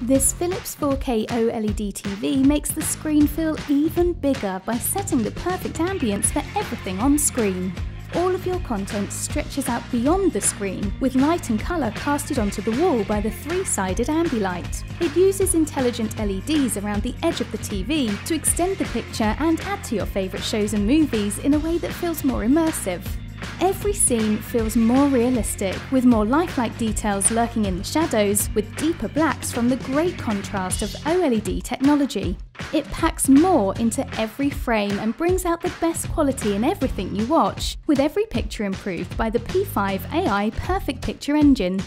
This Philips 4K OLED TV makes the screen feel even bigger by setting the perfect ambience for everything on screen. All of your content stretches out beyond the screen, with light and colour casted onto the wall by the three-sided Ambilight. It uses intelligent LEDs around the edge of the TV to extend the picture and add to your favourite shows and movies in a way that feels more immersive. Every scene feels more realistic, with more lifelike details lurking in the shadows, with deeper blacks from the great contrast of OLED technology. It packs more into every frame and brings out the best quality in everything you watch, with every picture improved by the P5 AI Perfect Picture Engine.